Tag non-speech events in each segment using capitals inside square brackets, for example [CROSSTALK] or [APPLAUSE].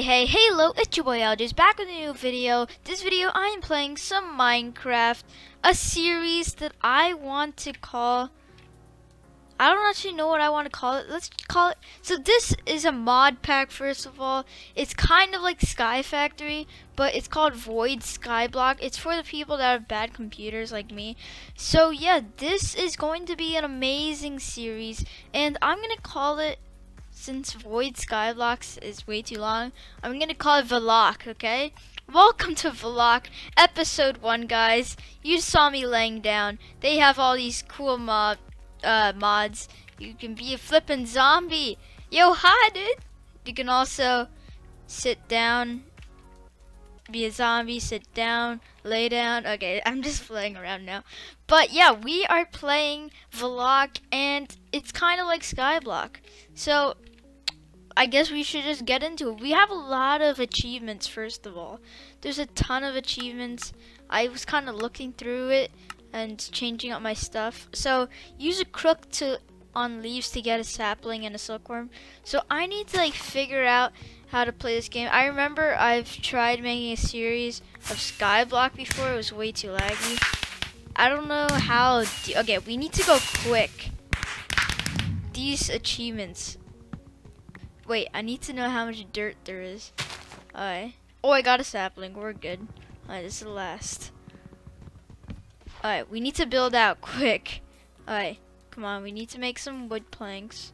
Hey, hey, hey, hello, it's your boy Algis back with a new video. This video, I am playing some Minecraft, a series that I want to call, I don't actually know what I want to call it. Let's call it, so this is a mod pack, first of all. It's kind of like Sky Factory, but it's called Void Skyblock. It's for the people that have bad computers like me. So yeah, this is going to be an amazing series, and I'm going to call it since Void Skyblocks is way too long, I'm gonna call it Volok, okay? Welcome to Volok, episode one, guys. You saw me laying down. They have all these cool mod uh, mods. You can be a flippin' zombie. Yo, hi, dude. You can also sit down, be a zombie, sit down, lay down. Okay, I'm just playing around now. But yeah, we are playing Volok, and it's kind of like Skyblock. So I guess we should just get into it. We have a lot of achievements, first of all. There's a ton of achievements. I was kind of looking through it and changing up my stuff. So, use a crook to on leaves to get a sapling and a silkworm. So, I need to like figure out how to play this game. I remember I've tried making a series of Skyblock before. It was way too laggy. I don't know how. okay, we need to go quick. These achievements Wait, I need to know how much dirt there is. Alright. Oh, I got a sapling. We're good. Alright, this is the last. Alright, we need to build out [LAUGHS] quick. Alright, come on. We need to make some wood planks.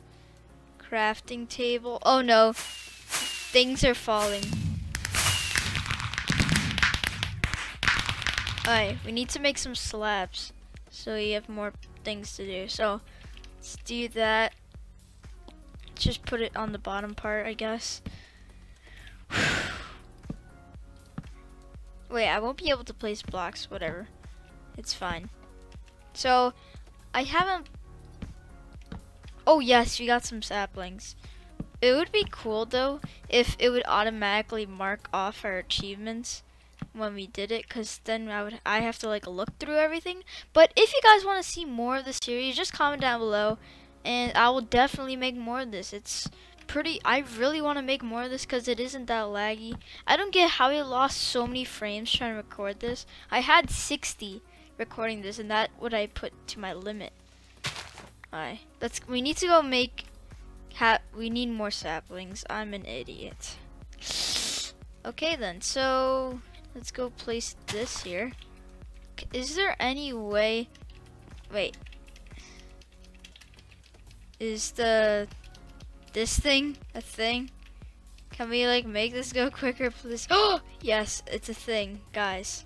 Crafting table. Oh no. Things are falling. Alright, we need to make some slabs. So we have more things to do. So, let's do that just put it on the bottom part, I guess. [SIGHS] Wait, I won't be able to place blocks, whatever. It's fine. So, I haven't... Oh yes, we got some saplings. It would be cool though if it would automatically mark off our achievements when we did it because then I would I have to like look through everything. But if you guys want to see more of the series, just comment down below and I will definitely make more of this. It's pretty, I really want to make more of this because it isn't that laggy. I don't get how I lost so many frames trying to record this. I had 60 recording this and that what I put to my limit. Alright, let's, we need to go make, ha we need more saplings. I'm an idiot. [SIGHS] Okay then, so let's go place this here. Is there any way, wait, is the this thing a thing? Can we like make this go quicker, please? [GASPS] Oh, yes, it's a thing, guys.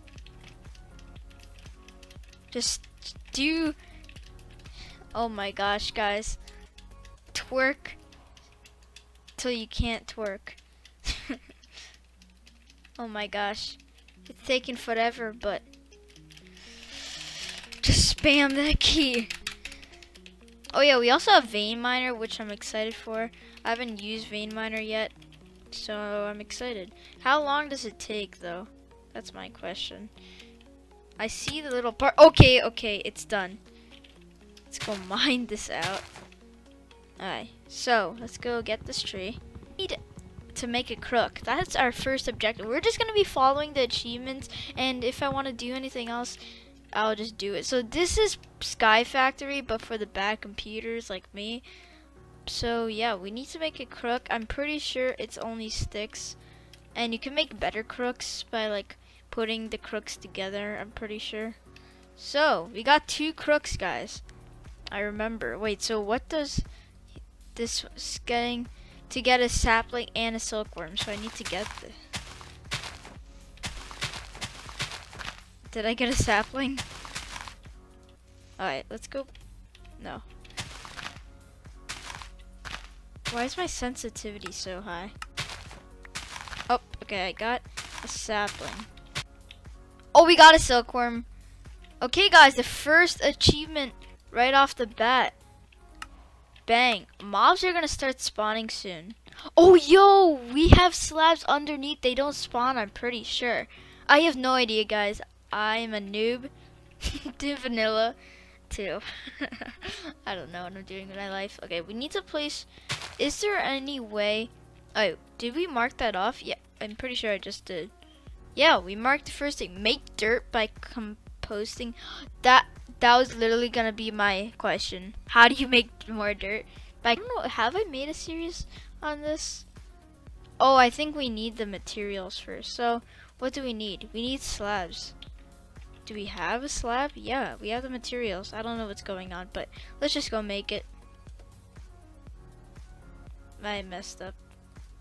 Just do. Oh my gosh, guys. Twerk till you can't twerk. [LAUGHS] oh my gosh. It's taking forever, but just spam that key. Oh yeah, we also have Vein Miner, which I'm excited for. I haven't used Vein Miner yet, so I'm excited. How long does it take though? That's my question. I see the little part. Okay, okay, it's done. Let's go [LAUGHS] mine this out. Alright, so let's go get this tree. Need to make a crook. That's our first objective. We're just gonna be following the achievements, and if I want to do anything else, I'll just do it. So this is Sky Factory, but for the bad computers like me. So yeah, we need to make a crook. I'm pretty sure it's only sticks. And you can make better crooks by like putting the crooks together, I'm pretty sure. So, we got two crooks, guys. I remember. Wait, so what does this getting to get a sapling and a silkworm? So I need to get the Did I get a sapling? Alright, let's go. No. Why is my sensitivity so high? Oh, okay, I got a sapling. Oh, we got a silkworm. Okay, guys, the first achievement right off the bat. Bang. Mobs are going to start spawning soon. Oh, yo, we have slabs underneath. They don't spawn, I'm pretty sure. I have no idea, guys. I'm a noob [LAUGHS] to vanilla too. [LAUGHS] I don't know what I'm doing in my life. Okay, we need to place. Is there any way Oh, did we mark that off? Yeah, I'm pretty sure I just did. Yeah, we marked the first thing. Make dirt by composting. [GASPS] That that was literally gonna be my question. How do you make more dirt? But I don't know. Have I made a series on this? Oh, I think we need the materials first. So, what do we need? We need slabs. Do we have a slab? Yeah, we have the materials. I don't know what's going on, but let's just go make it. I messed up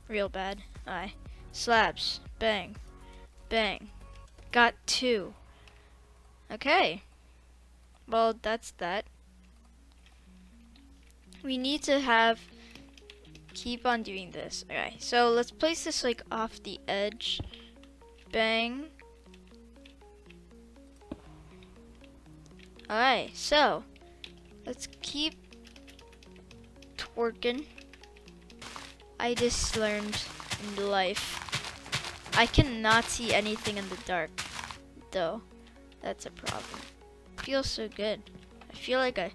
real bad. Aye. Slabs. Bang. Bang. Got two. Okay. Well, that's that. We need to have keep on doing this. Okay, so let's place this like off the edge. Bang. Alright, so let's keep twerking. I just learned in life. I cannot see anything in the dark, though. That's a problem. feels so good. I feel like I...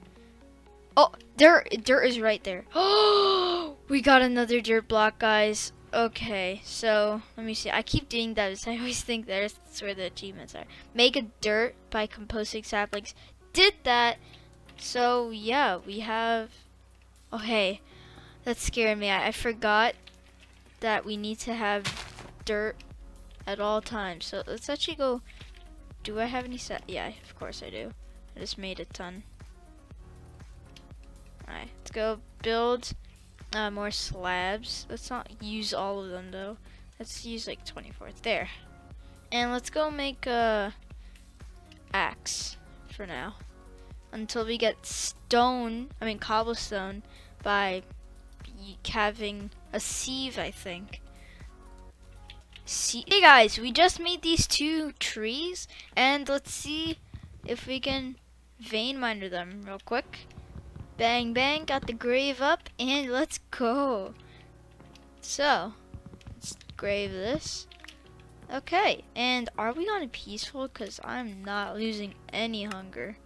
Oh, there, dirt is right there. Oh, [GASPS] we got another dirt block, guys. Okay, so let me see. I keep doing that. I always think that's where the achievements are. Make a dirt by composting saplings. Did that. So yeah, we have. Oh hey, that scared me. I, I forgot that we need to have dirt at all times. So let's actually go. Do I have any set? Yeah, of course I do. I just made a ton. Alright, let's go build uh, more slabs. Let's not use all of them though. Let's use like 24. There. And let's go make a axe for now. Until we get stone, I mean cobblestone, by having a sieve, I think. See, hey guys, we just made these two trees, and let's see if we can vein miner them real quick. Bang, bang, got the grave up, and let's go. So, let's grave this. Okay, and are we on a peaceful? Because I'm not losing any hunger.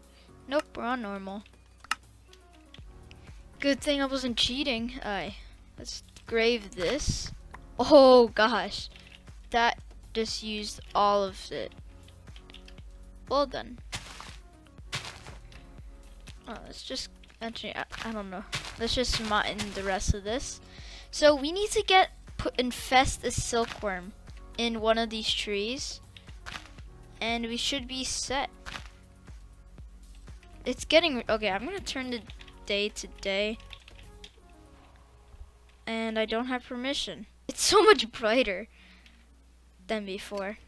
Nope, we're on normal. Good thing I wasn't cheating. Alright, let's grave this. Oh gosh, that just used all of it. Well done. Oh, let's just, actually, I, I don't know. Let's just mine the rest of this. So we need to get, put, infest a silkworm in one of these trees. And we should be set. It's getting, okay, I'm gonna turn the day to day. And I don't have permission. It's so much brighter than before.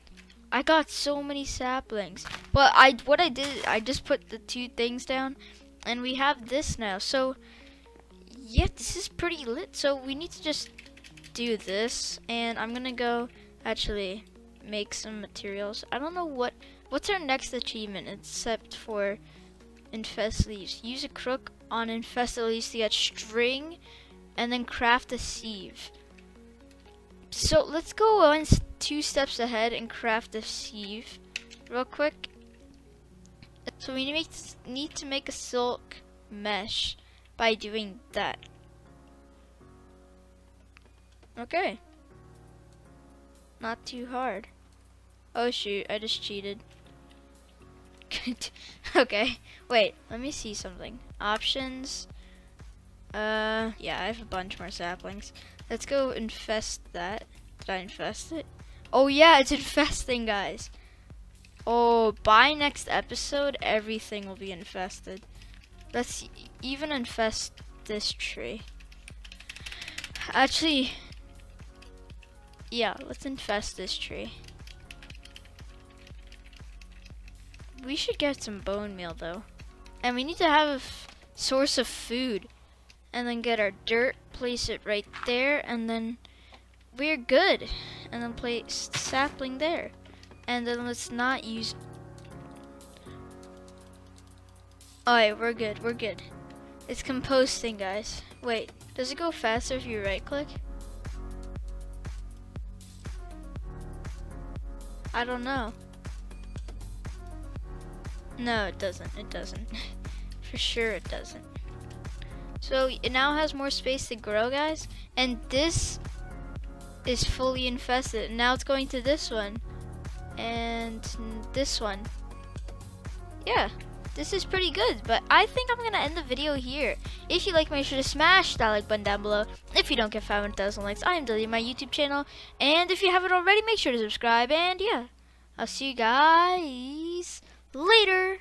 I got so many saplings. But I what I did, I just put the two things down and we have this now. So yeah, this is pretty lit. So we need to just do this and I'm to go actually make some materials. I don't know what what's our next achievement except for infest leaves. Use a crook on infested leaves to get string and then craft a sieve. So let's go on two steps ahead and craft a sieve real quick. So we need, need to make a silk mesh by doing that. Okay. Not too hard. Oh shoot, I just cheated. [LAUGHS] okay, wait, let me see something. Options. Uh, yeah, I have a bunch more saplings. Let's go infest that. Did I infest it? Oh yeah, it's [LAUGHS] infesting, guys. Oh, by next episode, everything will be infested. Let's even infest this tree. Actually, yeah, let's infest this tree. We should get some bone meal though. And we need to have a source of food. And then get our dirt, place it right there, and then we're good. And then place sapling there. And then let's not use... Alright, we're good, we're good. It's composting, guys. Wait, does it go faster if you right click? I don't know. No, it doesn't. It doesn't. [LAUGHS] For sure it doesn't. So it now has more space to grow, guys. And this is fully infested. Now it's going to this one. And this one. Yeah, this is pretty good. But I think I'm going to end the video here. If you like, make sure to smash that like button down below. If you don't get 500,000 likes, I am deleting my YouTube channel. And if you haven't already, make sure to subscribe. And yeah, I'll see you guys later.